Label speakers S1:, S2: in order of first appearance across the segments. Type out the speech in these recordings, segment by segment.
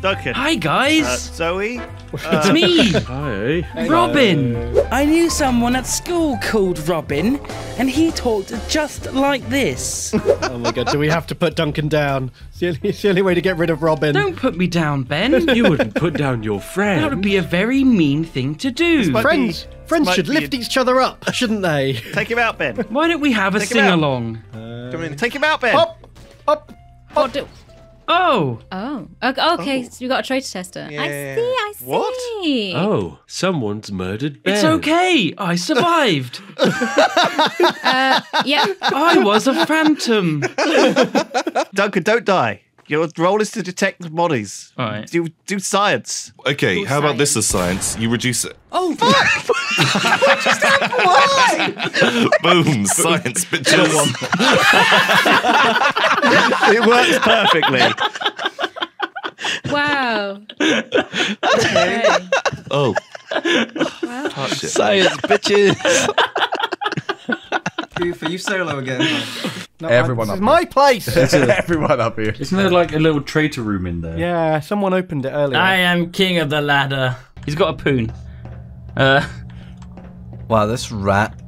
S1: Duncan.
S2: Hi,
S1: Uh,
S2: guys.
S1: Zoe.
S2: it's me,
S3: Hi.
S2: Robin. I knew someone at school called Robin, and he talked just like this.
S4: Oh my god, do we have to put Duncan down? It's the only, it's the only way to get rid of Robin.
S2: Don't put me down, Ben.
S3: You wouldn't put down your friend.
S2: That would be a very mean thing to do.
S4: friends
S1: be-
S4: friends should lift
S1: a-
S4: each other up, shouldn't they?
S1: Take him out, Ben.
S2: Why don't we have a
S1: sing along? out.
S2: sing along?
S1: Take him out, Ben.
S4: Up, up.
S5: What do-
S2: Oh,
S5: Oh, okay. okay So you got a traitor tester. I see. I see.
S1: What?
S3: Oh, someone's murdered Ben.
S2: it's okay. I survived.
S5: Uh, yeah.
S2: I was a phantom.
S1: Duncan, don't die. Your role is to detect bodies.
S2: All right.
S1: Do do science.
S6: Okay, how about this as science? You reduce it.
S5: Oh, fuck! Why?
S6: Boom, science, bitches.
S1: It works perfectly.
S5: wow. Okay.
S6: Oh,
S5: Wow.
S7: Science, bitches.
S8: Who you solo again?
S4: No,
S7: Everyone
S4: This
S7: up
S4: is my place.
S7: Everyone up here.
S9: Isn't there like a little traitor room in there?
S4: yeah, someone opened it earlier.
S2: I am king of the ladder. He's got a poon. Uh,
S7: Wow, this rat.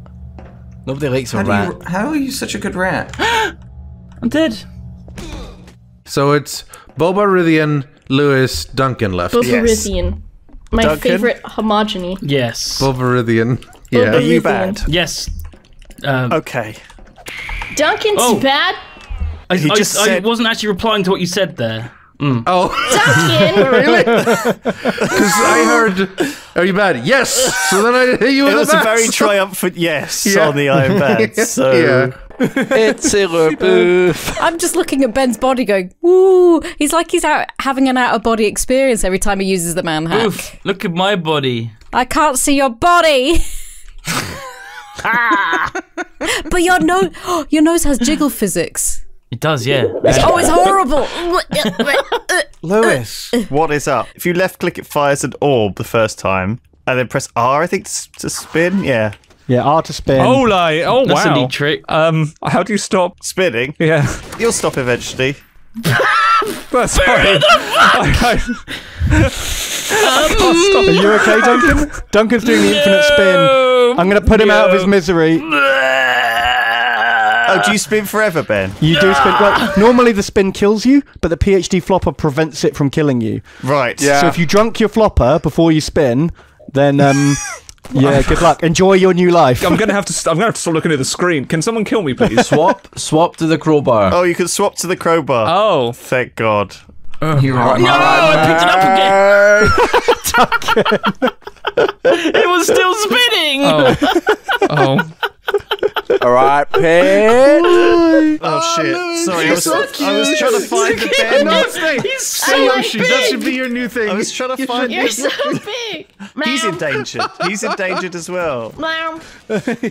S7: Nobody likes
S8: How,
S7: a rat.
S8: you, how are you such a good rat?
S2: I'm dead.
S10: So it's Boba Rythian, Lewis, Duncan left.
S11: boba Bulbarithian. My
S1: Duncan?
S11: favorite homogeny.
S2: Yes.
S10: Boba Rythian.
S1: Are
S10: Yeah.
S1: you
S11: Bulbarithian.
S1: bad?
S2: Yes. Um,
S1: Okay.
S11: Duncan's
S2: Oh.
S11: bad.
S2: I,
S1: He
S2: I-
S1: just
S2: I
S1: said-
S2: wasn't actually replying to what you said there.
S10: Oh,
S11: Duncan. Really?
S10: Because I heard. Are you bad? Yes. So then I hit you
S1: It
S10: with
S1: was
S10: a
S1: a very triumphant yes
S10: Yeah.
S1: on the Iron Bad. So
S10: Yeah.
S7: it's a boof.
S5: I'm just looking at Ben's body going, woo. He's like he's out having an out of body experience every time he uses the man hack.
S2: Oof! Look at my body.
S5: I can't see your body. but your nose, your nose has jiggle physics.
S2: It does, yeah.
S5: Oh, it's horrible.
S1: Lewis, what is up? If you left click, it fires an orb the first time, and then press R, I think, to spin. Yeah,
S4: yeah, R to spin.
S9: Oh, like, oh
S2: That's
S9: wow.
S2: a neat trick.
S9: Um, how do you stop?
S1: spinning.
S9: Yeah,
S1: You'll stop eventually.
S9: that's fine. I,
S4: Are you okay, Duncan? Duncan's doing the infinite spin. I'm going to put him out of his misery.
S1: Oh, do you spin forever, Ben?
S4: You do spin. Well, normally the spin kills you, but the PhD flopper prevents it from killing you.
S1: Right. Yeah.
S4: So if you drunk your flopper before you spin, then um, yeah, good luck. Enjoy your new life.
S9: I'm gonna have to. St- I'm gonna have to stop looking at the screen. Can someone kill me, please?
S7: Swap, swap to the crowbar.
S1: Oh, you can swap to the crowbar.
S9: oh,
S1: Thank God.
S8: You are
S2: No, I picked it up again. it was still spinning.
S9: oh, oh.
S7: All right, Pete.
S1: Oh, shit. Sorry, I was, I was trying to find the Ben.
S2: He's so
S4: Hey,
S2: big.
S4: Yoshi, that should be your new thing.
S1: I was trying to find.
S11: You're so big.
S1: He's
S11: Meow.
S1: endangered. He's endangered as well.
S11: Meow.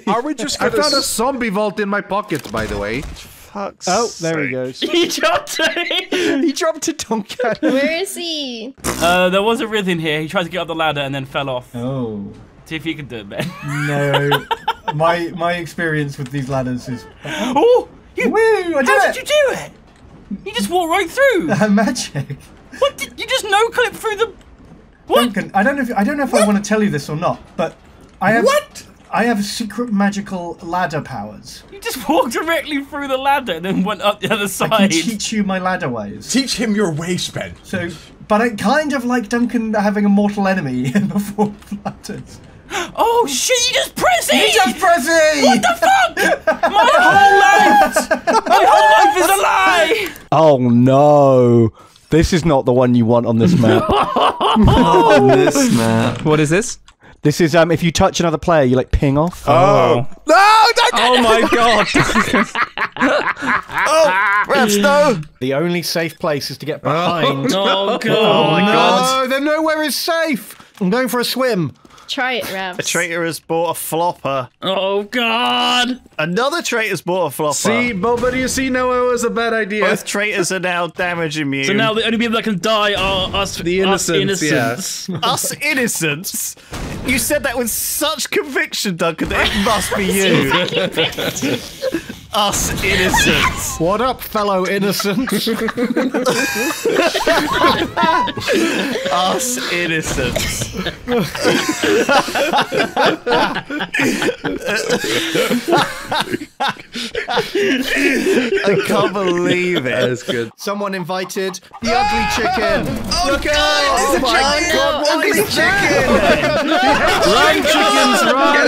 S10: Are we just? I found a zombie vault in my pocket, by the way.
S1: Fuck's
S4: Oh, there he goes.
S2: He dropped it.
S4: he dropped a Duncan.
S11: Where is he?
S2: Uh, there was a rhythm here. He tried to get up the ladder and then fell off.
S8: Oh
S2: See if you can do it, Ben.
S8: no! my my experience with these ladders is
S2: Oh, you,
S8: woo! I
S2: how
S8: did
S2: did you do it? You just walked right through.
S8: Magic.
S2: What? Did, you just no clip through the. What?
S8: Duncan, I don't know if I don't know if I want to tell you this or not, but I have
S2: What?
S8: I have secret magical ladder powers.
S2: You just walked directly through the ladder and then went up the other side.
S8: I
S2: side.
S8: can teach you my ladder ways.
S7: Teach him your ways, Ben.
S8: So, but I kind of like Duncan having a mortal enemy in the form of ladders.
S2: Oh shit! You just press it.
S8: Just press!
S2: What the fuck? My whole life, my whole life is a lie.
S4: Oh no. This is not the one you want on this map.
S8: on this map.
S9: What is this?
S4: this is um if you touch another player, you like ping off.
S9: Oh.
S7: No, don't
S9: Oh my god.
S1: Oh, Rats, no!
S4: The only safe place is to get behind.
S2: Oh god.
S1: Oh my god.
S4: No, then nowhere is safe. I'm going for a swim.
S11: Try it, Ravs.
S1: A traitor has bought a flopper.
S2: Oh god.
S1: Another traitor's bought a flopper.
S10: See, Boba, do you see? No, it was a bad idea.
S1: Both traitors are now damaging immune.
S2: So now the only people that can die are us.
S10: The
S2: us
S10: innocents, yeah.
S1: us innocents. You said that with such conviction, Duncan, that it must be you. Us innocents.
S4: What up, fellow innocents?
S1: Us innocents. I can't believe it.
S10: That's good.
S4: Someone invited the ugly chicken. Oh, Look out!
S1: It's a
S4: Oh my
S1: giant
S4: god, what
S1: ugly
S4: is that?
S2: Run, chickens, run!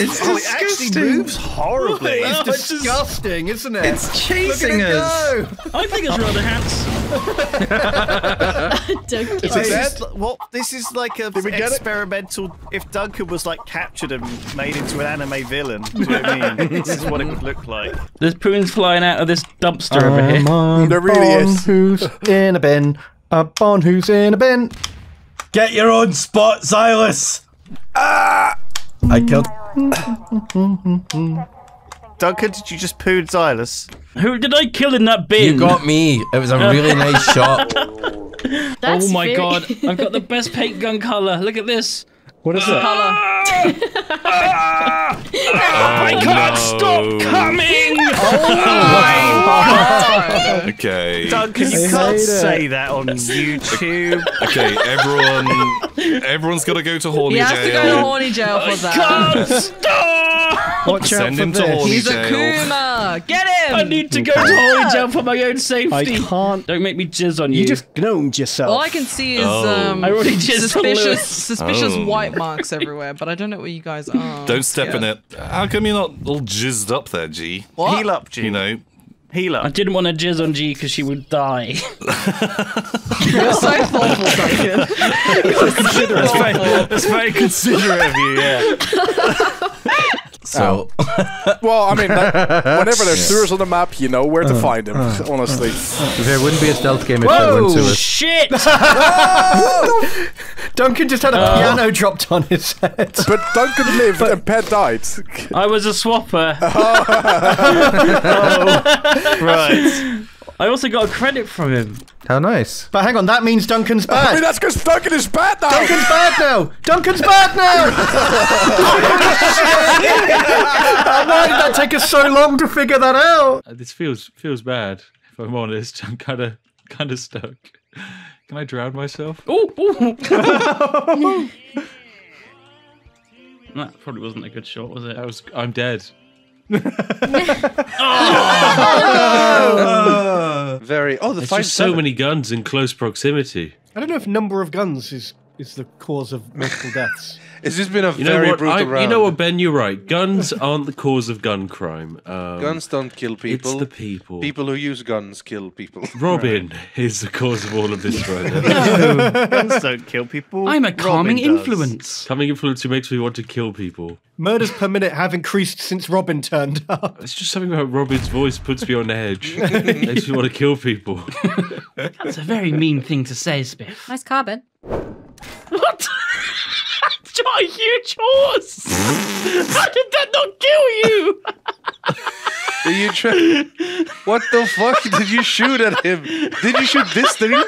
S1: It's oh, it actually moves horribly.
S4: It's disgusting, isn't it?
S12: It's chasing
S4: it
S12: us.
S4: go.
S2: I think it's rather handsome.
S11: Duncan.
S1: This is, li- what this is like a experimental. If Duncan was like captured and made into an anime villain, do you know what I mean? this is what it would look like.
S2: There's poons flying out of this dumpster over here.
S4: I'm on
S7: There really
S4: Bon
S7: is.
S4: who's in a bin. A bon who's in a bin.
S7: Get your own spot, Zylus. Ah! I killed.
S1: Duncan, did you just poo Zylus?
S2: Who did I kill in that bin?
S7: You got me. It was a really nice shot.
S11: Oh That's
S2: oh my
S11: very-
S2: god, I've got the best paint gun color. Look at this.
S4: What is it?
S2: I can't stop coming!
S6: Oh my Okay.
S1: Duncan, you can't
S4: hate it.
S1: say that on YouTube.
S6: Okay, everyone. Everyone's got to go to horny Jail.
S13: He has to go to horny jail for that.
S2: Can't stop!
S4: Watch out
S6: Send
S4: for
S6: him to
S4: this.
S6: horny
S13: He's a. Kuma. Get him.
S2: I need to go to horny jail for my own safety.
S4: I
S2: safety.
S4: can't.
S2: Don't make me jizz on you.
S4: You just gnomed yourself.
S13: All I can see is
S6: Oh.
S13: um,
S2: I already
S13: suspicious,
S2: Lewis.
S13: suspicious
S6: Oh.
S13: white marks everywhere, but I don't know where you guys are.
S6: Don't step in it. How come you're not all jizzed up there, G?
S13: What?
S1: Heal up, G.
S6: You know.
S1: Heal up.
S2: I didn't want to jizz on G because she would die.
S13: You're so thoughtful, Duncan.
S1: That's very, that's very considerate of you, yeah.
S7: So, oh.
S10: Well, I mean, like, whenever there's sewers on the map, you know where to uh-huh. find them. Uh-huh. Honestly.
S7: there wouldn't be a stealth game if there weren't sewers.
S2: Shit!
S4: Duncan just had a uh. piano dropped on his head.
S10: But Duncan lived and Pat died.
S2: I was a swapper. Oh. Oh.
S1: Right.
S2: I also got a credit from him.
S7: How nice.
S4: But hang on, that means Duncan's
S10: I mean,
S4: bad.
S10: that's because Duncan is bad now.
S4: Duncan's bad now. Duncan's bad now. Why did that take us so long to figure that out?
S3: Uh, This feels feels bad. If I'm honest, I'm kind of kind of stuck. Can I drown myself?
S2: Oh, ooh. that probably wasn't a good shot, was it?
S3: That was. I'm dead. Oh.
S10: Very. Oh, the
S3: There's
S10: fight.
S3: just so many guns in close proximity.
S4: I don't know if number of guns is is the cause of multiple deaths.
S10: It's just been a
S3: You know
S10: very
S3: what?
S10: brutal
S3: I,
S10: round.
S3: you know what, Ben? You're right. Guns aren't the cause of gun crime. Um,
S10: Guns don't kill people.
S3: It's the people.
S10: People who use guns kill people.
S3: Robin is the cause of all of this right now.
S1: No, guns don't kill people.
S2: I'm a
S1: Robin
S2: calming
S1: does.
S2: influence.
S3: Coming influence who makes me want to kill people.
S4: Murders per minute have increased since Robin turned up.
S3: It's just something about Robin's voice puts me on edge. makes me want to kill people.
S2: That's a very mean thing to say, Spiff.
S5: Nice carbon.
S2: What? What a huge horse! How did that not kill you?
S10: Did you try? What the fuck did you shoot at him? Did you shoot this thing?
S1: Yeah,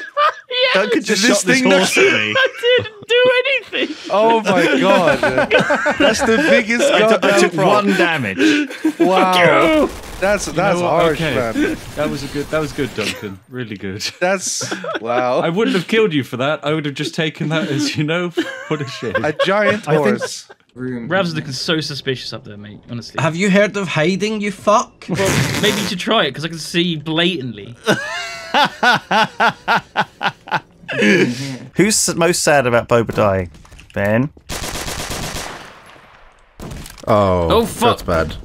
S1: Duncan just
S10: This
S1: shot this
S10: thing
S1: horse at me.
S2: I didn't do anything.
S10: Oh my god! That's the biggest
S1: I, took-
S10: goddamn
S1: took
S10: fraud.
S1: one damage.
S10: Wow. That's
S3: You know
S10: that's harsh,
S3: Okay.
S10: man.
S3: That was a good. That was good, Duncan. Really good.
S10: That's wow.
S3: I wouldn't have killed you for that. I would have just taken that as you know. What a shame.
S10: A giant
S4: I think-
S10: horse.
S2: Rav's looking so suspicious up there, mate. Honestly.
S7: Have you heard of hiding, you fuck?
S2: Well, maybe you should try it because I can see blatantly.
S1: Who's most sad about Boba dying? Ben.
S7: Oh,
S2: Oh, fuck.
S7: that's bad.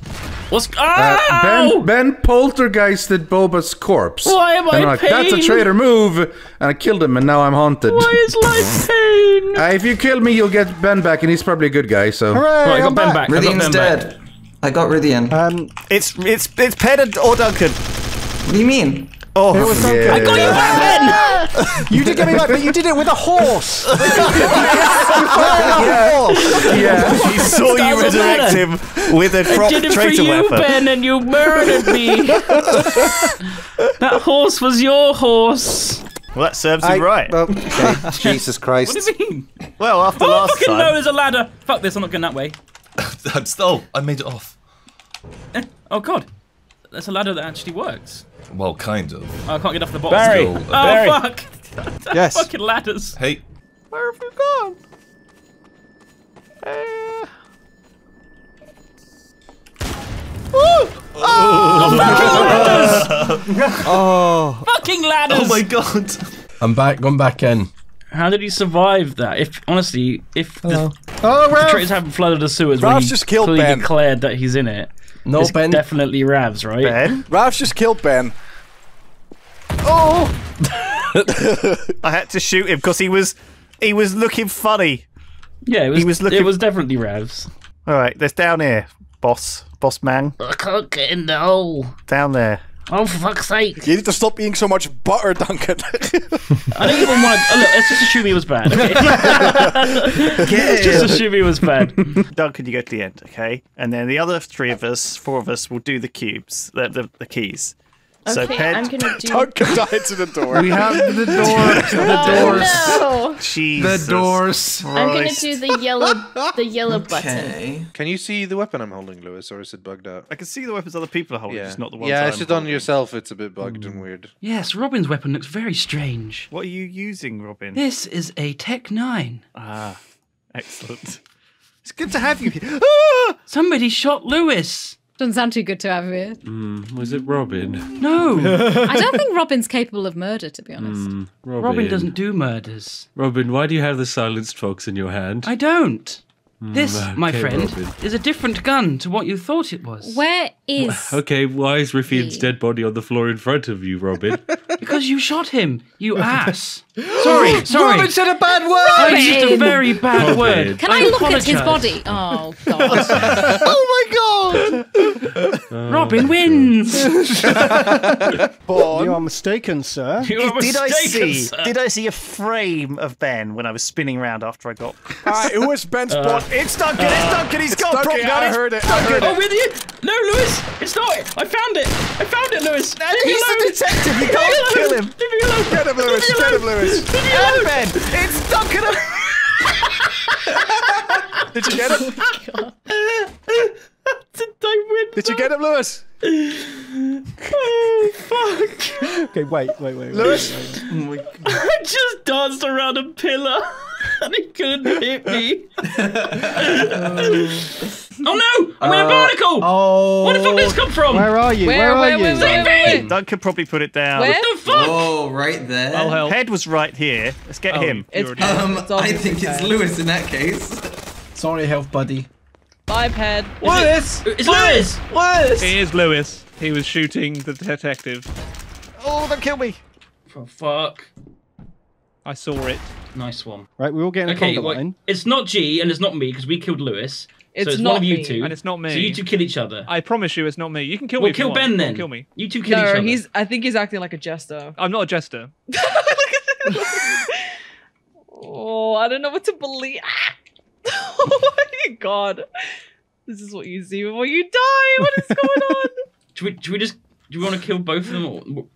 S2: What's
S7: Uh,
S2: ah?
S7: ben Ben poltergeisted Boba's corpse.
S2: Why am I
S7: and
S2: in
S7: I'm like, That's a traitor move, and I killed him, and now I'm haunted.
S2: Why is life pain?
S7: Uh, if you kill me, you'll get Ben back, and he's probably a good guy. So
S4: Hooray,
S2: Right, I got
S4: I'm
S2: Ben
S4: back.
S2: back. I got Ben back.
S12: dead. I got Rythian.
S4: Um,
S1: It's it's it's Penn and- or Duncan.
S12: what do you mean?
S1: Oh,
S4: it was Duncan.
S7: Yeah.
S2: I got you back, Ben!
S4: You did get me back, but you did it with a horse.
S7: yeah.
S1: yeah, he saw you
S2: Doesn't
S1: resurrect
S2: matter.
S1: him with a prop
S2: did it for you,
S1: weapon.
S2: Ben, and you murdered me. that horse was your horse.
S1: Well, that serves
S4: I-
S1: him right.
S10: Well, okay. Jesus Christ.
S2: What do you mean?
S1: Well, after
S2: Oh,
S1: last
S2: fucking
S1: time.
S2: no, there's a ladder. Fuck this, I'm not going that way.
S6: I'm still. I made it off.
S2: Eh, oh god, There's a ladder that actually works.
S6: Well, kind of.
S2: Oh, I can't get off the bottom.
S6: Barry,
S2: still. Oh
S6: Barry.
S2: Oh, fuck!
S6: Yes.
S2: Fucking ladders.
S6: Hey.
S1: Where have you gone? Eh.
S4: Oh. Oh, oh.
S2: Fucking ladders.
S6: Oh my god.
S7: I'm back. Going back in.
S2: How did he survive that? If honestly, if
S7: Hello.
S2: the,
S7: Oh,
S2: the traitors haven't flooded the sewers when
S14: Ralph's
S2: he
S14: just killed
S2: clearly
S14: Ben.
S2: declared that he's in it,
S7: No,
S2: it's
S7: Ben.
S2: definitely Ravs, right?
S1: Ben?
S14: Ralph's just killed Ben.
S1: Oh! I had to shoot him because he was he was looking funny.
S2: Yeah, it was.
S1: He was looking-
S2: It was definitely Ravs.
S1: All right, there's down here, boss, boss man,
S2: I can't get in the hole.
S1: down there.
S2: Oh, for fuck's sake!
S14: You need to stop eating so much butter, Duncan.
S2: I don't even want to. Oh, look, let's just assume he was bad. Okay? let's just assume he was bad.
S1: Duncan, you go to the end, okay? And then the other three of us, four of us, will do the cubes, the the, the keys. So
S11: Okay,
S1: Ped,
S11: I'm gonna do.
S14: Duncan died to the door.
S10: We have the doors. The doors.
S11: Oh no!
S1: Jesus
S10: The doors.
S11: I'm gonna do the yellow, the yellow button.
S10: Can you see the weapon I'm holding, Lewis, or is it bugged out?
S1: I can see the weapons other people are holding,
S10: Yeah,
S1: just not the ones.
S10: yeah. It's just on yourself. It's a bit bugged and weird.
S2: Yes, Robin's weapon looks very strange.
S1: What are you using, Robin?
S2: This is a Tech Nine.
S1: Ah, excellent. It's good to have you here. Ah!
S2: Somebody shot Lewis.
S5: Doesn't sound too good to have here.
S3: Mm, was it Robin?
S2: No,
S5: I don't think Robin's capable of murder, to be honest.
S3: Mm, Robin.
S2: Robin doesn't do murders.
S3: Robin, why do you have the silenced fox in your hand?
S2: I don't. This,
S3: Mm,
S2: my
S3: okay,
S2: friend,
S3: Robin.
S2: is a different gun to what you thought it was.
S5: Where is?
S3: Okay, why is Rafien's
S5: He-
S3: dead body on the floor in front of you, Robin?
S2: Because you shot him, you ass. sorry, sorry.
S7: Robin said a bad word.
S2: I used a very bad
S3: Robin.
S2: word.
S5: Can I, look at his body? Oh god.
S1: oh my god!
S2: Robin oh, wins.
S4: You are mistaken, sir.
S2: You are
S1: did I see?
S2: sir.
S1: Did I see a frame of Ben when I was spinning around after I got?
S14: Alright, who is Ben's uh, bot?
S1: It's Duncan! it's uh, Duncan! He's got
S14: Duncan,
S1: prop gun!
S14: I heard it. I heard
S2: Oh,
S14: it.
S2: with you? No, Lewis, it's not. I found it. I found it, Lewis.
S1: And
S2: Leave
S1: he's
S2: alone.
S1: the detective! You can't kill him!
S2: Leave me alone.
S14: Get him, Lewis. Get him, Lewis.
S1: And Ben! It's Duncan!
S14: Did you get him?
S2: Oh Did I win?
S14: Did you get him, Lewis?
S2: Oh fuck!
S4: Okay, wait, wait, wait.
S14: Lewis?
S2: I just danced around a pillar and he couldn't hit me. oh no! I'm in a barnacle!
S7: Oh.
S2: Where the fuck did this come from?
S4: Where are you?
S13: Where,
S4: Where,
S13: where,
S4: are
S13: where,
S4: you?
S13: where, where, where?
S1: Duncan probably put it down.
S13: Where?
S2: What the fuck?
S12: Oh, right there.
S9: I'll help.
S1: Head was right here. Let's get him.
S13: It's
S12: Um,
S13: It's
S12: I think it's Lewis in that case.
S7: Sorry, health buddy.
S13: Bye, Ped.
S7: Lewis.
S2: It's Lewis!
S7: Lewis.
S9: It is Lewis. He was shooting the detective.
S1: Oh, don't kill me!
S2: For fuck.
S9: I saw it.
S2: Nice one.
S4: Right, we're all getting a
S2: Okay,
S4: conga
S2: well,
S4: line.
S2: it's not G and it's not me because we killed Lewis.
S13: It's
S2: so it's
S13: not
S2: one of you
S13: me.
S2: two.
S9: And it's not me.
S2: So you two kill each other.
S9: I promise you, it's not me. You can kill
S2: well,
S9: me. if you
S2: kill
S9: want.
S2: Ben
S9: Go
S2: then.
S9: Kill me.
S2: You two kill each
S13: No,
S2: other.
S13: he's. I think he's acting like a jester.
S9: I'm not a jester.
S13: Oh, I don't know what to believe. Ah! Oh my god. This is what you see before you die. What is going on?
S2: do, we, should we just. Do we want to kill both of them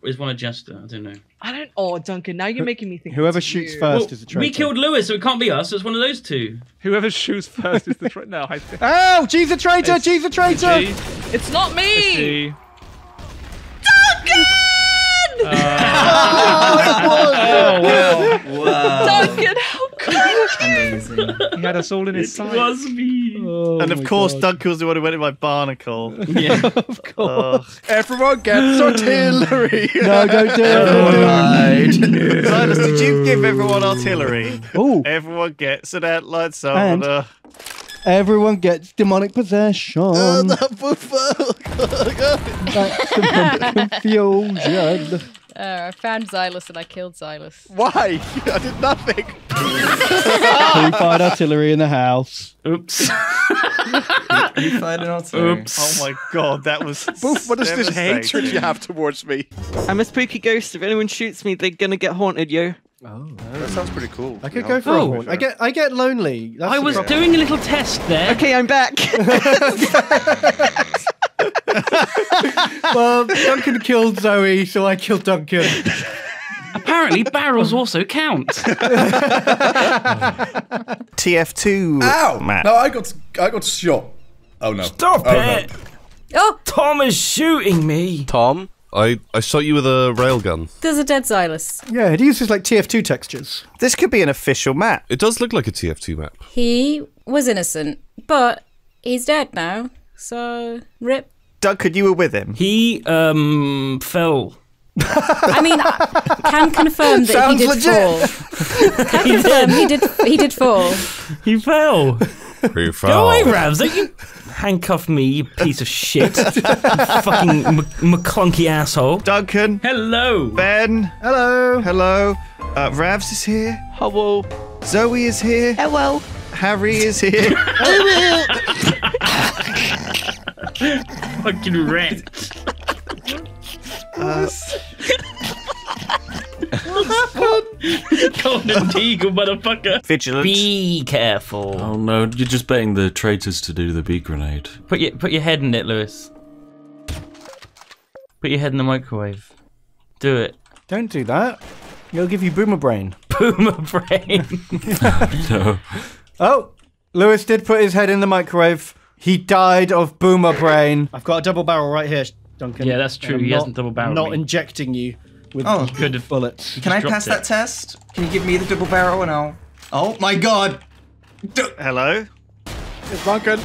S2: or is one a jester? I don't know.
S13: I don't. Oh, Duncan, now you're making me think.
S4: Whoever
S13: it's
S4: shoots
S13: you.
S4: first
S2: Well,
S4: is a traitor.
S2: we killed Lewis, so it can't be us. So it's one of those two.
S9: Whoever shoots first is the. traitor. no, I think.
S4: Oh, G's a traitor!
S9: It's-
S4: G's a traitor!
S9: G.
S13: It's not me.
S9: It's G.
S13: Duncan! Uh.
S9: Oh wow!
S12: Wow.
S13: Duncan, how could you?
S12: Amazing.
S9: He had us all in his
S2: It was me.
S4: Oh
S1: and of course,
S4: God.
S1: Duncan was the one who went in my barnacle.
S2: Yeah.
S4: of course.
S14: Everyone gets artillery.
S4: no, don't do it.
S1: Zylus, did you give everyone artillery?
S4: Oh,
S1: Everyone gets an outline
S4: And-
S1: soda.
S4: Everyone gets demonic possession.
S1: Oh, that
S4: That's demonic confusion.
S5: Uh, I found Zylus and I killed Zylus.
S14: Why? I did nothing.
S4: We fired artillery in the house.
S2: Oops.
S12: You fired an artillery.
S2: Oops.
S1: Oh my god, that was.
S14: Boof, what is this
S1: devastating.
S14: hatred you have towards me?
S13: I'm a spooky ghost. If anyone shoots me, they're gonna get haunted, yo.
S10: Oh, that sounds pretty cool.
S4: I could go for
S2: Oh.
S4: a haunt. I get, I get lonely. That's
S2: I was
S4: problem.
S2: doing a little test there.
S13: Okay, I'm back.
S4: Well, Duncan killed Zoe, so I killed Duncan.
S2: Apparently, barrels also count.
S1: TF2
S7: Ow!
S1: map.
S7: No, I got I got shot. Oh no!
S15: Stop
S7: oh,
S15: it!
S5: Oh,
S15: Tom is shooting me.
S6: Tom, I, I shot you with a railgun.
S5: there's a dead Zylus.
S4: Yeah, it uses like TF2 textures.
S1: This could be an official map.
S6: It does look like a TF2 map.
S5: He was innocent, but he's dead now. So, rip.
S1: Duncan, you were with him.
S15: He um fell.
S5: I mean, I can confirm that
S15: Sounds
S5: he did
S15: legit.
S5: fall. Can confirm he did. He did fall.
S15: He fell.
S6: Who
S15: Go away, Ravs. Don't you handcuff me, you piece of shit. You fucking m- McClunky asshole.
S1: Duncan.
S2: Hello.
S1: Ben.
S4: Hello.
S1: Hello. Uh, Ravs is here.
S14: Hello.
S1: Zoe is here.
S14: Hello.
S1: Harry is here.
S2: Fucking rat.
S1: Uh,
S2: Golden Eagle, motherfucker.
S1: Vigilant.
S2: Be careful.
S3: Oh no, you're just betting the traitors to do the bee grenade.
S2: Put your put your head in it, Lewis. Put your head in the microwave. Do it.
S4: Don't do that. It'll give you boomer brain.
S2: Boomer brain.
S3: no.
S4: Oh, Lewis did put his head in the microwave. He died of boomer brain.
S16: I've got a double barrel right here, Duncan.
S2: Yeah, that's true.
S16: I'm
S2: He
S16: not-
S2: hasn't double barrel.
S16: Not
S2: me.
S16: injecting you with
S12: Oh.
S2: Could have
S16: bullets.
S12: Can I pass
S2: it.
S12: that test? Can you give me the double barrel and I'll. Oh my god!
S1: Hello.
S14: It's Duncan.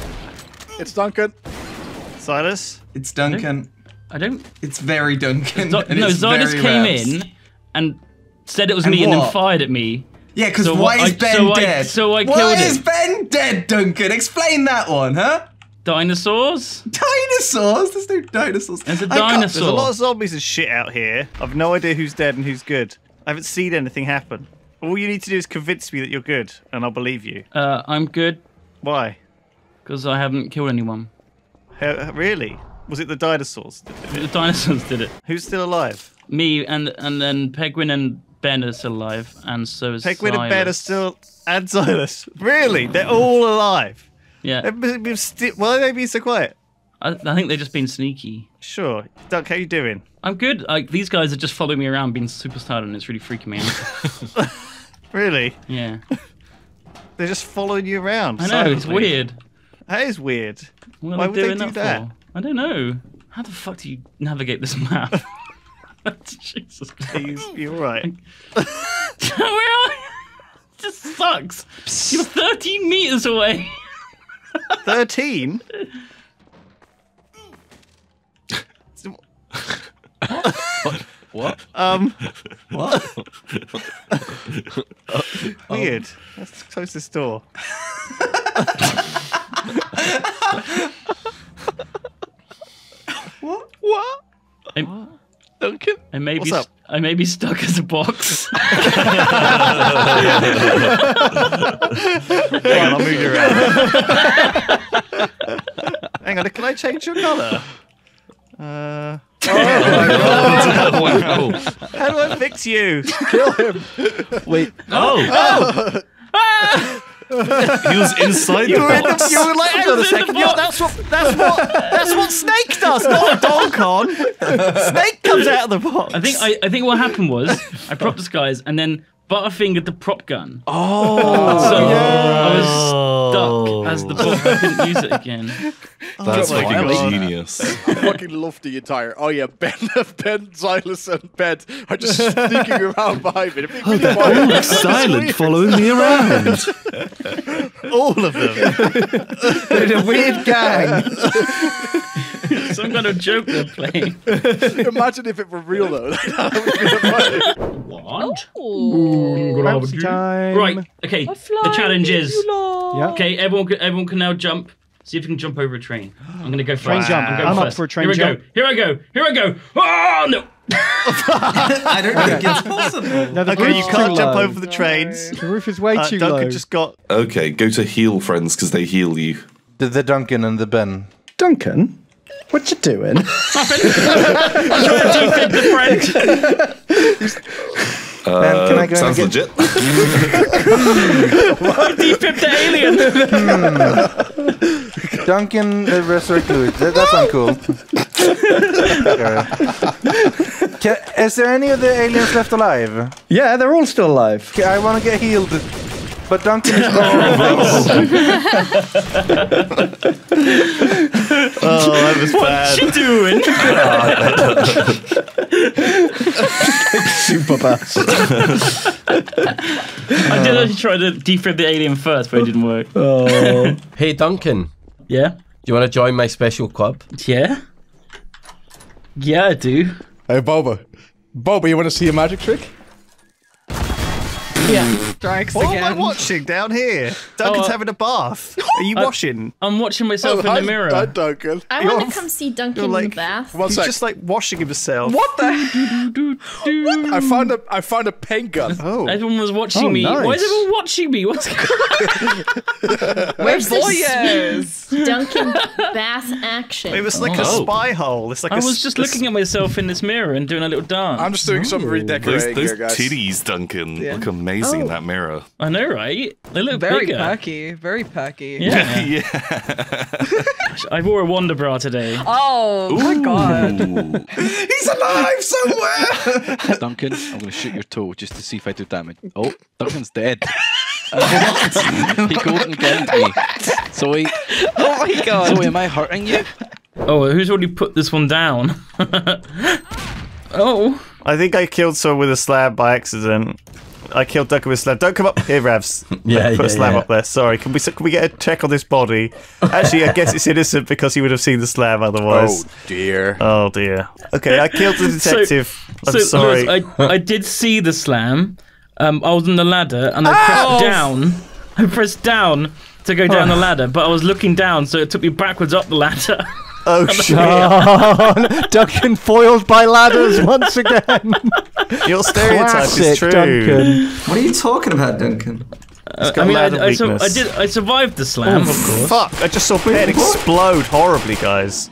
S14: It's Duncan.
S1: Zylus.
S12: It's Duncan.
S2: I don't.
S12: It's very Duncan.
S2: Zo- no,
S12: it's
S2: came
S12: Ravs.
S2: in and said it was
S12: And
S2: me and then fired at me.
S12: Yeah, because
S2: So
S12: why
S2: what-
S12: is
S2: I-
S12: Ben
S2: so I-
S12: dead?
S2: so I
S12: why
S2: killed
S12: is. Ben dead, Duncan? Explain that one, huh?
S2: Dinosaurs?
S12: Dinosaurs? There's no dinosaurs.
S2: There's a dinosaur.
S1: There's a lot of zombies and shit out here. I've no idea who's dead and who's good. I haven't seen anything happen. All you need to do is convince me that you're good, and I'll believe you.
S2: Uh, I'm good
S1: Why?
S2: because I haven't killed anyone.
S1: How, really? Was it the dinosaurs? that did
S2: The dinosaurs did it.
S1: Who's still alive?
S2: Me and and then Pedguin and Ben are still alive, and so is
S1: Pedguin and Ben are
S2: Zylus.
S1: still. And Zylus. Really? They're all alive?
S2: Yeah,
S1: They've been- been sti- Why are they being so quiet?
S2: I, I think they've just been sneaky.
S1: Sure. Duck, how you doing?
S2: I'm good. Like these guys are just following me around, being super silent. and It's really freaking me out.
S1: Really?
S2: yeah,
S1: They're just following you around.
S2: I know it's
S1: silently.
S2: weird.
S1: That is weird.
S2: What
S1: Why
S2: are
S1: would
S2: they doing
S1: do
S2: that, for? I don't know. How the fuck do you navigate this map? Jesus
S1: Are you, you all right?
S2: Where are you? This sucks. You're 13 meters away.
S1: 13?
S6: What?
S1: Um,
S12: What?
S1: weird. Let's close this door.
S12: What?
S14: What?
S2: I,
S14: Duncan?
S2: I may
S1: What's
S2: be
S1: up?
S2: I may be stuck as a box.
S1: Hang on, I'll move you around. Hang on, can I change your colour? Uh,
S6: wow.
S1: how do I fix you?
S14: Kill him.
S4: Wait.
S2: oh,
S6: He was inside
S1: You
S6: the
S1: were, in
S6: box.
S1: the, you were like, hang on a second. You're, that's what that's what that's what Snake does, not a Donkon. Snake comes out of the box.
S2: I think I, I think what happened was I propped this guys and then butterfingered the prop gun.
S1: Oh,
S2: so I was stuck as the box. I couldn't use it again.
S6: That's
S1: Oh my
S6: fucking
S1: God.
S6: genius.
S14: I fucking love the entire. Oh yeah, Ben, Ben, Zylus, and Ben are just sneaking around behind me. They're being oh, really quiet.
S6: All silent, following me around.
S1: all of them.
S4: They're a weird gang.
S2: Some kind of joke they're playing.
S14: Imagine if it were real though. that would be.
S2: What?
S4: Bouncy time.
S2: Right. Okay. The challenge is
S4: Yeah.
S2: okay. Everyone, can, everyone can now jump. See if you can jump over a train. I'm gonna go first.
S4: Train jump.
S2: I'm, going
S4: I'm up for a train
S2: Here
S4: jump.
S2: I go. Here I go. Here I go. Oh no!
S12: I don't think it's possible.
S4: No, the
S1: Okay, you can't jump
S4: low.
S1: over the trains.
S4: The roof is way
S1: Uh,
S4: too
S1: Duncan
S4: low.
S1: just got.
S6: Okay, go to heal friends because they heal you.
S10: The, the Duncan and the Ben.
S16: Duncan, what you doing?
S2: I'm trying to defib the friend.
S6: Uh,
S10: Man, can I go and
S6: sounds
S10: get-
S6: legit.
S2: I defib the alien.
S10: Duncan uh, resurrect Lewis. That, that's uncool. Ca- Is there any of the aliens left alive?
S4: Yeah, they're all still alive.
S10: Okay, I want to get healed. But Duncan is
S1: Oh, that was bad.
S2: What you doing?
S4: Super bastard.
S2: I did actually try to defib the alien first, but it didn't work.
S4: Oh.
S17: Hey, Duncan.
S2: Yeah?
S17: Do you want to join my special club?
S2: Yeah? Yeah, I do.
S14: Hey, Boba. Boba, you want to see a magic trick?
S13: Yeah. Strikes
S1: What am I watching down here? Duncan's
S2: Oh,
S1: having a bath. Are you
S2: I-
S1: washing?
S2: I'm watching myself oh, in
S14: hi,
S2: the mirror.
S14: hi, Duncan.
S11: I
S1: You're-
S11: want to come see Duncan
S1: you're
S11: in the bath.
S14: One
S1: He's
S14: sec.
S1: just like washing himself.
S13: What the?
S14: I found a I found a paint gun.
S1: Oh.
S2: Everyone was watching
S4: Oh,
S2: me. Why is everyone watching me? What's going on?
S11: Where's the
S13: Voyeurs.
S11: Duncan bath action?
S1: It was like a
S2: Oh.
S1: spy hole. It's like
S2: I
S1: a
S2: was just
S1: a s-
S2: looking at myself in this mirror and doing a little dance.
S14: I'm just doing some
S6: Those,
S14: redecorating
S6: those
S14: here, guys.
S6: titties, Duncan,
S13: Yeah.
S6: look amazing in
S11: Oh.
S6: that mirror.
S2: I know, right? They look
S13: Very
S2: bigger.
S13: perky. Very perky.
S2: Yeah.
S6: yeah.
S2: I wore a Wonder Bra today.
S13: Oh my god.
S12: He's alive somewhere!
S18: Duncan, I'm going to shoot your toe just to see if I do damage. Oh, Duncan's dead. he couldn't gunned me. Zoe,
S13: Oh my god.
S18: Zoe, am I hurting you?
S2: Oh, who's already put this one down? oh.
S1: I think I killed someone with a slab by accident. I killed Duncan with a slab. Don't come up here, Ravs.
S4: Yeah,
S1: Put
S4: yeah,
S1: a slab
S4: yeah.
S1: up there. Sorry. Can we can we get a check on this body? Actually, I guess it's innocent because he would have seen the slab otherwise.
S14: Oh dear.
S1: Oh dear. Okay, I killed the
S2: So-
S1: detective. I'm
S2: so,
S1: sorry.
S2: Lewis, I, I did see the slam. Um, I was on the ladder and I pressed down. I pressed down to go down the ladder, but I was looking down, so it took me backwards up the ladder.
S1: oh shit!
S4: Oh, Duncan foiled by ladders once again.
S1: Your stereotype
S4: Classic
S1: is true.
S4: Duncan.
S12: What are you talking about, Duncan?
S2: Uh, I mean, I, I, su- I did. I survived the slam, of course.
S1: Fuck! I just saw Ben explode horribly, guys.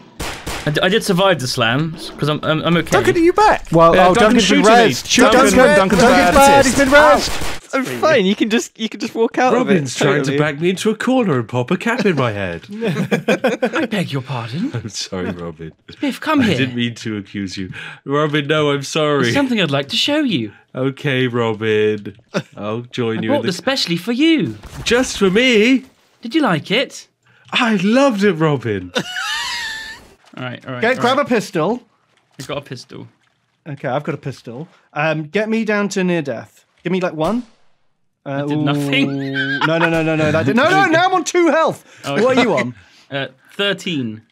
S2: I, d- I did survive the slam because I'm, I'm I'm okay.
S1: Duncan, are you back?
S4: Well,
S2: Uh,
S4: oh,
S2: Duncan's
S4: Duncan's been
S2: shooting me.
S4: rezzed. Shoot
S1: Duncan's
S4: Duncan.
S1: red,
S4: Duncan's,
S1: Duncan's
S4: bad.
S1: bad.
S4: He's been rezzed.
S9: I'm fine. You can just you can just walk out
S3: Robin's
S9: of it.
S3: trying
S9: totally.
S3: to back me into a corner and pop a cap in my head.
S2: I beg your pardon.
S3: I'm sorry, Robin.
S2: Biff, come here.
S3: I didn't mean to accuse you. Robin, no, I'm sorry.
S2: There's something I'd like to show you.
S3: Okay, Robin. I'll join
S2: I
S3: you.
S2: brought
S3: in the...
S2: this specially for you.
S3: Just for me?
S2: Did you like it?
S3: I loved it, Robin.
S2: All right, all right.
S4: Get,
S2: all
S4: grab
S2: right.
S4: a pistol.
S2: I got a pistol.
S4: Okay, I've got a pistol. Um, get me down to near death. Give me like one. Uh,
S2: did nothing.
S4: No, no, no, no, no. That did, no, no. Now I'm on two health.
S2: Oh,
S4: What are you on?
S2: Uh, Thirteen.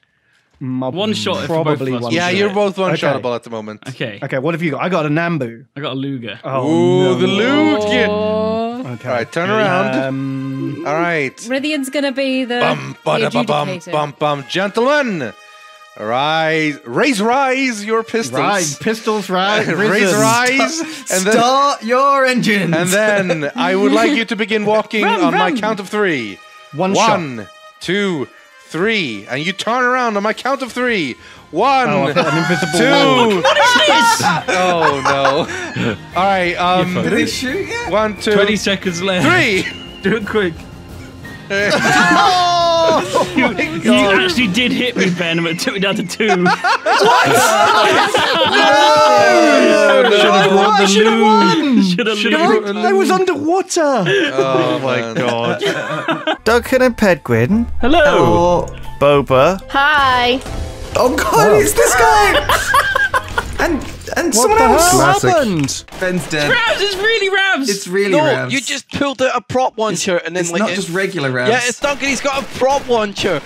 S4: Mm,
S2: One shot. for both
S4: Probably one.
S10: Yeah,
S4: shot.
S10: you're both one
S4: Okay.
S10: shotable at the moment.
S2: Okay.
S4: Okay, what have you got? I got a Nambu.
S2: I got a Luger.
S4: Oh,
S10: Ooh,
S4: no.
S10: the loot. Yeah.
S4: Okay.
S10: All right, turn around.
S4: Um,
S10: All right.
S5: Rythian's gonna be the,
S10: Bum,
S5: the
S10: ba, bum, bum,
S5: adjudicator.
S10: bum, bum. Gentlemen, rise, raise, rise your pistols.
S4: right, pistols, rise,
S10: raise,
S4: risen.
S10: rise, and then,
S12: Start your engines!
S10: and then I would like you to begin walking
S5: Run,
S10: on my count of three.
S4: One, shot.
S10: One, two, three, and you turn around on my count of three. One,
S4: oh, an invisible
S10: two.
S2: What is this?
S10: Oh no! All right, um,
S12: Did they shoot yet?
S10: one, two,
S3: Twenty seconds left.
S10: three.
S3: Do it quick.
S2: You, you actually did hit me, Ben, but it took me down to two.
S10: No,
S2: Should have brought the
S4: should've won.
S2: Should have
S4: I, I was underwater.
S10: Oh
S1: my oh, god. Duncan and Pedguin.
S2: Hello.
S12: Oh,
S1: Boba.
S11: Hi.
S12: oh god, it's this guy! and and
S4: What
S12: someone
S4: the
S12: else!
S4: hell happened?
S12: Ben's dead.
S2: Ravs, it's really Ravs.
S12: It's really
S18: no,
S12: Ravs.
S18: you just pulled out a prop launcher and then
S12: It's
S18: like
S12: not just regular Ravs.
S18: Yeah, it's Duncan. He's got a prop launcher.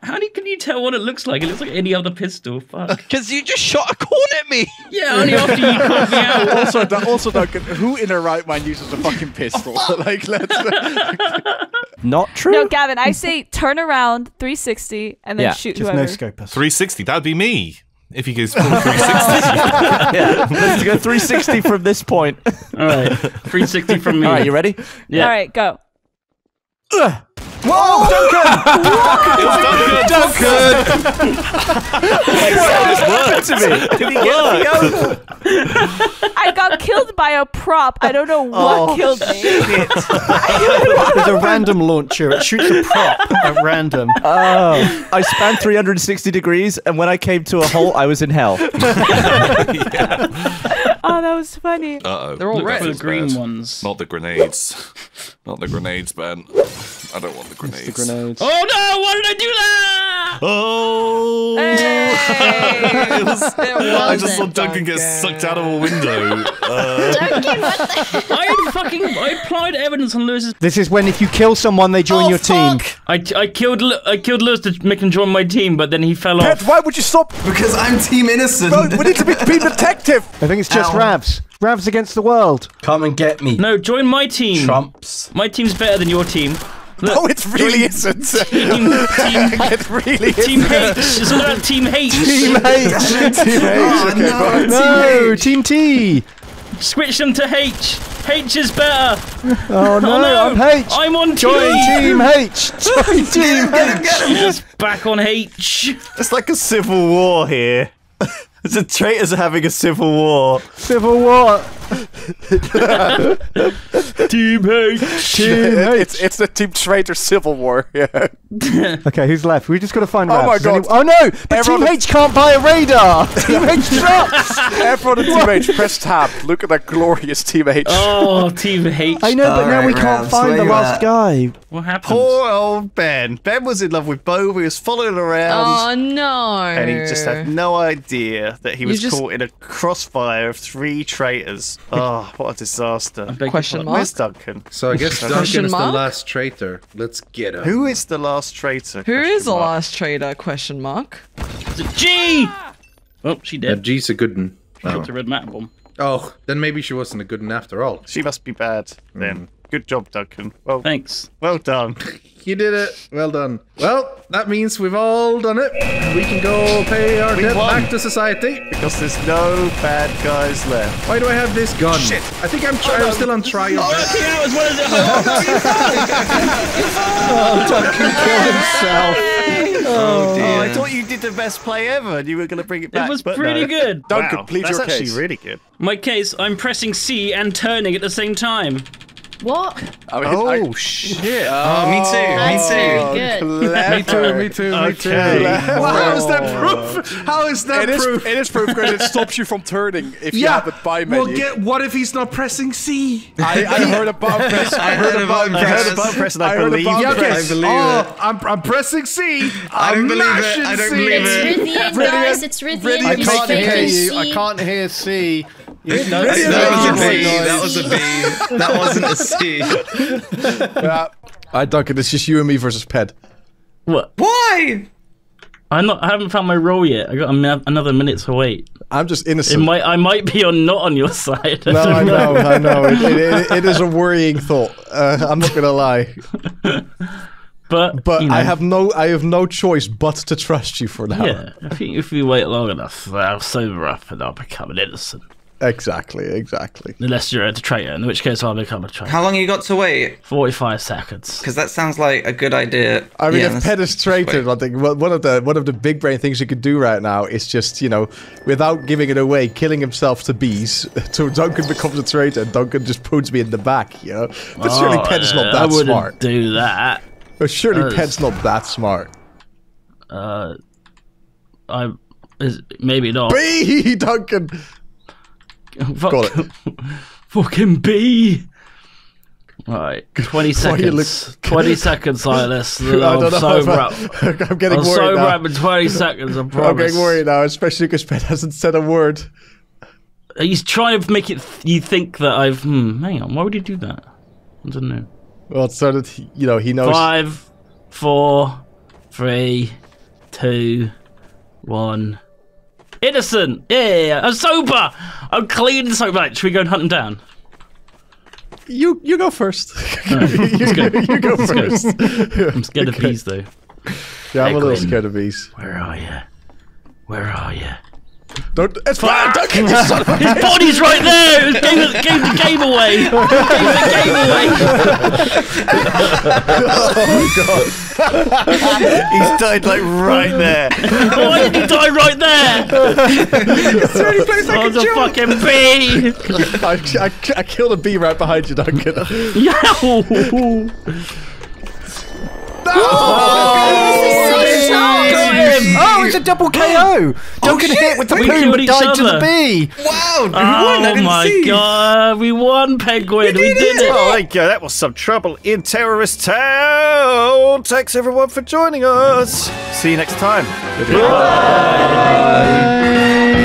S2: How do can you tell what it looks like? It looks like any other pistol. Fuck.
S18: Because you just shot a cone at me.
S2: Yeah, only after you called me out.
S14: also, Dun- also, Duncan, who in their right mind uses a fucking pistol? like, let's.
S4: Not true.
S13: No, Gavin, I say turn around 360 and then
S4: yeah,
S13: shoot
S4: just
S13: whoever.
S4: no scope us.
S6: 360, that'd be me. If you goes full 360.
S4: yeah, let's go 360 from this point.
S2: All right, 360 from me.
S4: All right, you ready?
S2: Yeah.
S13: All right, go.
S4: Whoa, Duncan!
S1: What happened to me? Did he get me over?
S13: I got killed by by a prop. I don't know what
S4: Oh,
S13: killed me.
S4: There's a random launcher. It shoots a prop at random.
S9: Oh, I spanned 360 degrees, and when I came to a halt, I was in hell.
S13: oh, that was funny.
S6: Uh oh.
S2: They're all red. The green ones.
S6: Not the grenades. Not the grenades, Ben. I don't want the grenades. The
S4: grenades.
S2: Oh no! Why did I do that?
S6: Oh!
S2: Hey!
S6: It was- I just saw
S2: wasn't.
S6: Duncan get sucked out of a window. Uh,
S2: I fucking I applied evidence on Lewis's.
S4: This is when if you kill someone, they join your team.
S2: I, I killed I killed Lewis to make him join my team, but then he fell
S14: Pet,
S2: off.
S14: why would you stop?
S12: Because I'm Team Innocent.
S14: Bro, we need to be, be detective.
S4: I think it's just
S12: Ow.
S4: Ravs. Ravs against the world.
S12: Come and get me.
S2: No, join my team.
S12: Trumps.
S2: My team's better than your team. Look,
S14: No, it really isn't.
S2: Team, team,
S14: it really
S2: team
S14: isn't.
S2: H. It's all about Team H.
S4: Team H. Team H.
S12: Oh,
S4: Okay,
S12: no,
S4: fine.
S12: Team
S4: no,
S12: H.
S4: Team T.
S2: Switch them to H. H is better.
S4: Oh, oh no,
S2: no.
S4: I'm H.
S2: I'm on
S4: Join
S2: team.
S4: Team H. Join Team H.
S2: Yes, back on H.
S1: It's like a civil war here. the traitors are having a civil war.
S4: Civil War.
S2: Team H.
S4: Team H.
S14: It's it's the Team Traitor Civil War. Yeah.
S4: Okay, who's left? We just got to find
S14: Oh
S4: Ravs.
S14: my
S4: Is any-
S14: God.
S4: Oh no! But
S14: Everyone-
S4: Team H can't buy a radar. Team H drops.
S14: Everyone in Team H, press tab. Look at that glorious Team H.
S2: Oh, Team H.
S4: I know, but now we
S12: Alright,
S4: can't
S12: Ravs,
S4: find the
S12: you
S4: last
S12: at?
S4: guy.
S2: What happened?
S1: Poor old Ben. Ben was in love with Bo. He was following around.
S13: Oh no!
S1: And he just had no idea that he was
S13: just-
S1: caught in a crossfire of three traitors. Oh, what a disaster.
S13: Question mark.
S1: Where's Duncan?
S19: So I guess
S1: Question
S19: Duncan is the last traitor. Let's get him.
S1: Who is the last traitor?
S13: Who is the
S1: mark.
S13: last traitor? Question mark.
S2: Is it G? Oh, she
S19: Uh,
S2: did.
S19: G's a good one.
S2: She dropped a red mat bomb.
S19: Oh, then maybe she wasn't a good one after all.
S1: She must be bad then. Good job, Duncan. Well,
S2: Thanks.
S1: well done.
S19: You did it. Well done. Well, that means we've all done it. We can go pay our
S1: We
S19: debt
S1: won.
S19: back to society.
S1: Because there's no bad guys left.
S19: Why do I have this gun?
S1: Shit.
S19: I think I'm, try- oh, I'm still on trial.
S2: Working out as well as at
S4: Oh, Duncan killed himself.
S1: Oh, oh, dear. I thought you did the best play ever and you were going to bring it back.
S2: It was
S1: but
S2: pretty
S1: no.
S2: good.
S14: Duncan,
S1: Wow,
S14: plead
S1: That's
S14: your
S1: actually really good.
S2: My case, I'm pressing C and turning at the same time.
S11: What?
S14: I mean,
S1: Oh,
S14: I-
S1: shit.
S12: Oh, oh me too.
S11: That's
S12: Me
S11: very
S12: too.
S11: Oh, good.
S19: Me too, me too, me too.
S1: Okay.
S19: Well, how is that oh. proof? How is that
S14: It is,
S19: proof?
S14: it is proof because it stops you from turning if you
S19: yeah.
S14: have the buy menu.
S19: Well, get, what if he's not pressing C?
S14: I, I heard a button press. I heard a button
S1: I heard
S14: press.
S1: a button press and I,
S14: I heard a
S1: believe
S14: button
S19: Yeah,
S1: it.
S19: okay.
S14: press.
S19: I believe oh, I'm, I'm pressing C.
S12: I don't believe it. I don't
S19: C.
S12: believe
S11: It's
S12: it.
S11: Rythian, guys. It's Rythian.
S4: I can't hear you. I
S11: C.
S4: can't hear C. You
S19: Rythian,
S12: That was a
S19: Oh,
S12: That was a B. That wasn't a C.
S14: Yeah.
S19: I Duncan, it's just you and me versus Ped.
S2: What?
S12: Why?
S2: I'm not. I haven't found my role yet. I got a mi- another minute to wait.
S19: I'm just
S2: It
S19: innocent.
S2: might. I might be on not on your side.
S19: no, I know, I know. It, it, it, it is a worrying thought. Uh, I'm not gonna lie,
S2: But
S19: but
S2: you know,
S19: I have no, I have no choice but to trust you for now.
S2: Yeah, I think if we wait long enough, I'll sober up and I'll become an innocent.
S19: Exactly, exactly.
S2: Unless you're a traitor, in which case I'll become a traitor.
S12: How long you got to wait?
S2: Forty-five seconds.
S12: Because that sounds like a good idea.
S19: I mean,
S12: Yeah,
S19: if
S12: that's-
S19: Ped is traitor, I think one one of the one of the big brain things you could do right now is just you know, without giving it away, killing himself to bees. So Duncan becomes a traitor, and Duncan just puts me in the back. You know, but surely
S2: Oh,
S19: Ped's not
S2: uh,
S19: that
S2: I wouldn't
S19: smart.
S2: do that.
S19: But surely
S2: That's-
S19: Ped's not that smart.
S2: Uh, I is maybe not.
S19: B Duncan.
S2: Fuck,
S19: Got it.
S2: fucking B. Right, twenty
S19: Why you look-
S2: seconds. Twenty seconds, Zylus.
S19: I don't
S2: I'll
S19: know.
S2: sober
S19: I'm,
S2: up.
S19: I'm getting
S2: I'll
S19: worried
S2: sober
S19: now.
S2: up in twenty seconds. I
S19: I'm
S2: promise.
S19: getting worried now, especially because Ped hasn't said a word.
S2: He's trying to make it. Th- you think that I've. Hmm. Hang on. Why would he do that? I don't know.
S19: Well, so that he, you know he knows.
S2: Five, four, three, two, one. Innocent. Yeah, I'm sober. I'm clean and sober. Right, should we go and hunt him down?
S19: You you go first.
S2: Alright, let's go.
S19: you go first.
S2: I'm scared of bees though.
S19: Yeah, I'm
S2: Hey,
S19: a little
S2: Quinn.
S19: scared of bees.
S2: Where are you? Where are you?
S19: Don't. It's fine, Duncan. You son of a
S2: His body's right there. It gave, it gave the game away. It gave the game away. oh god.
S1: He's died like right there.
S2: Why did he die right there?
S19: it's the only place
S2: I oh, was a fucking bee.
S19: I, I, I killed a bee right behind you, Duncan.
S2: Yow!
S4: Oh, oh, oh, oh, it's a double KO. Duncan hit with the
S2: We
S4: poon but
S2: each
S4: died to the bee.
S12: Wow,
S2: Oh my god, we won, Pedguin. We did it.
S1: Oh, there you go. That was some trouble in Terrorist Town. Thanks everyone for joining us. See you next time.
S2: Bye.